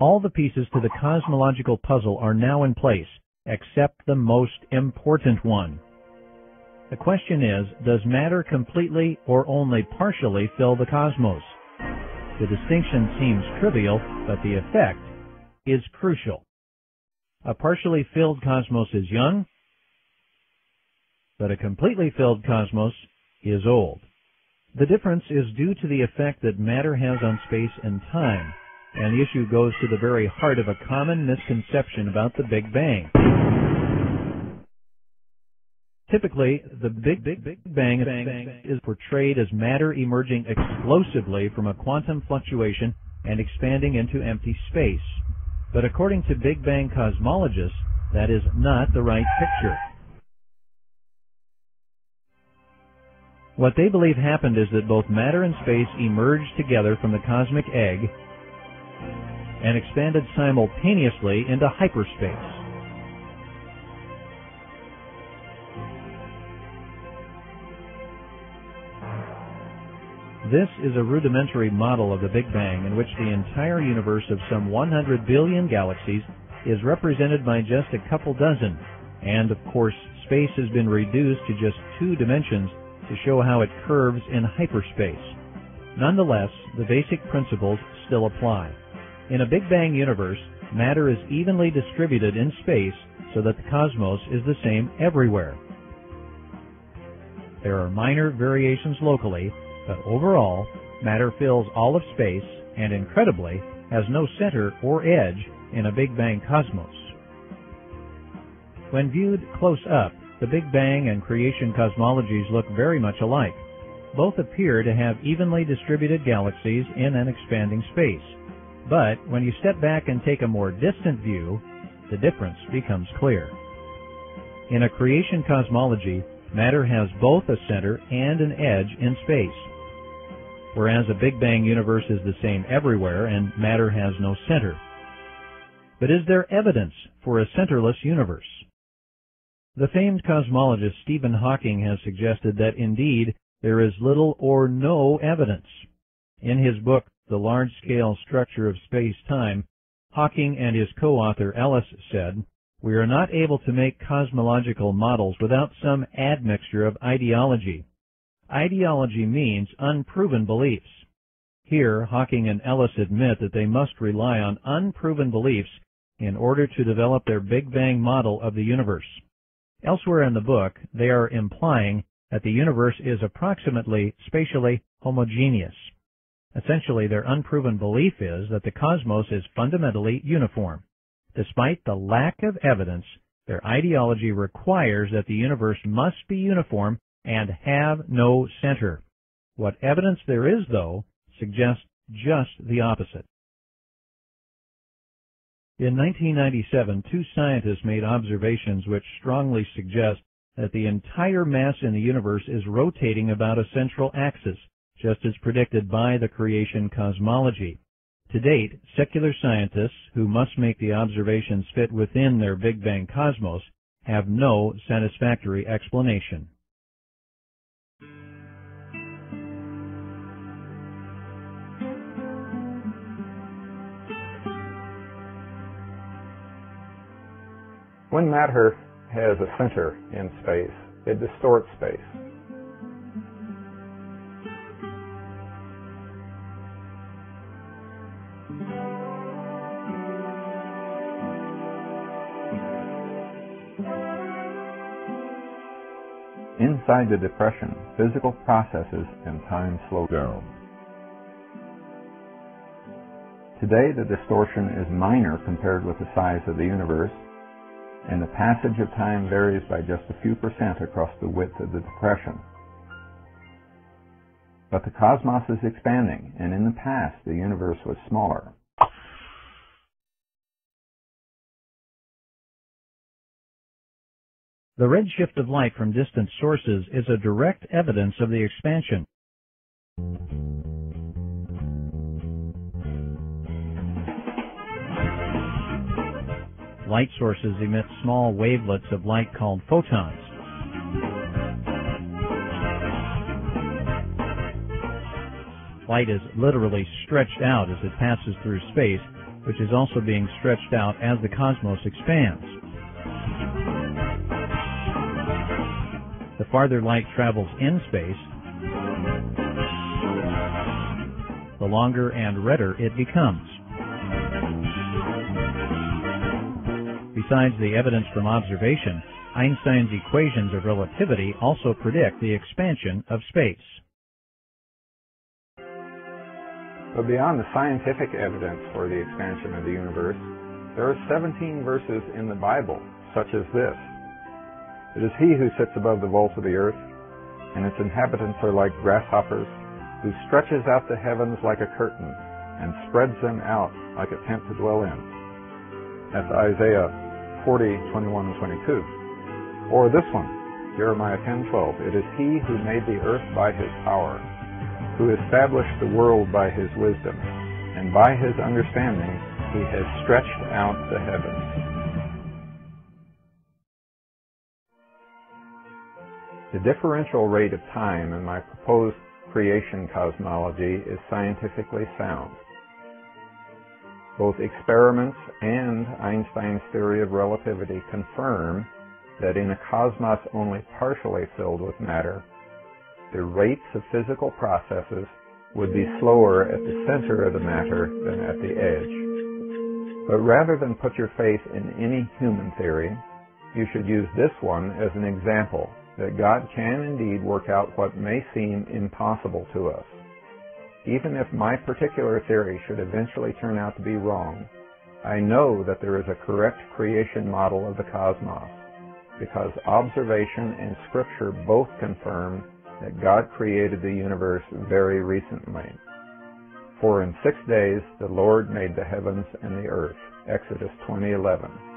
All the pieces to the cosmological puzzle are now in place, except the most important one. The question is, does matter completely or only partially fill the cosmos? The distinction seems trivial, but the effect is crucial. A partially filled cosmos is young, but a completely filled cosmos is old. The difference is due to the effect that matter has on space and time, and the issue goes to the very heart of a common misconception about the Big Bang. Typically, the Big Big Big Bang, is portrayed as matter emerging explosively from a quantum fluctuation and expanding into empty space. But according to Big Bang cosmologists, that is not the right picture. What they believe happened is that both matter and space emerged together from the cosmic egg and expanded simultaneously into hyperspace. This is a rudimentary model of the Big Bang in which the entire universe of some 100 billion galaxies is represented by just a couple dozen, and of course space has been reduced to just two dimensions to show how it curves in hyperspace. Nonetheless, the basic principles still apply. In a Big Bang universe, matter is evenly distributed in space so that the cosmos is the same everywhere. There are minor variations locally, but overall, matter fills all of space and incredibly has no center or edge in a Big Bang cosmos. When viewed close up, the Big Bang and creation cosmologies look very much alike. Both appear to have evenly distributed galaxies in an expanding space. But when you step back and take a more distant view, the difference becomes clear. In a creation cosmology, matter has both a center and an edge in space. Whereas a Big Bang universe is the same everywhere and matter has no center. But is there evidence for a centerless universe? The famed cosmologist Stephen Hawking has suggested that indeed there is little or no evidence. In his book, The Large-Scale Structure of Space-Time, Hawking and his co-author Ellis said, We are not able to make cosmological models without some admixture of ideology. Ideology means unproven beliefs. Here, Hawking and Ellis admit that they must rely on unproven beliefs in order to develop their Big Bang model of the universe. Elsewhere in the book, they are implying that the universe is approximately spatially homogeneous. Essentially, their unproven belief is that the cosmos is fundamentally uniform. Despite the lack of evidence, their ideology requires that the universe must be uniform and have no center. What evidence there is, though, suggests just the opposite. In 1997, two scientists made observations which strongly suggest that the entire mass in the universe is rotating about a central axis, just as predicted by the creation cosmology. To date, secular scientists, who must make the observations fit within their Big Bang cosmos, have no satisfactory explanation. When matter has a center in space, it distorts space. Inside the depression, physical processes and time slow down. Today, the distortion is minor compared with the size of the universe and the passage of time varies by just a few percent across the width of the depression. But the cosmos is expanding, and in the past the universe was smaller. The redshift of light from distant sources is a direct evidence of the expansion. Light sources emit small wavelets of light called photons. Light is literally stretched out as it passes through space, which is also being stretched out as the cosmos expands. The farther light travels in space, the longer and redder it becomes. Besides the evidence from observation, Einstein's equations of relativity also predict the expansion of space. But beyond the scientific evidence for the expansion of the universe, there are 17 verses in the Bible, such as this. It is he who sits above the vault of the earth, and its inhabitants are like grasshoppers, who stretches out the heavens like a curtain, and spreads them out like a tent to dwell in. That's Isaiah 40, 21 and 22. Or this one, Jeremiah 10, 12. It is he who made the earth by his power who established the world by his wisdom, and by his understanding he has stretched out the heavens. The differential rate of time in my proposed creation cosmology is scientifically sound. Both experiments and Einstein's theory of relativity confirm that in a cosmos only partially filled with matter, the rates of physical processes would be slower at the center of the matter than at the edge. But rather than put your faith in any human theory, you should use this one as an example that God can indeed work out what may seem impossible to us. Even if my particular theory should eventually turn out to be wrong, I know that there is a correct creation model of the cosmos because observation and scripture both confirm that God created the universe very recently. For in six days the Lord made the heavens and the earth. Exodus 20:11.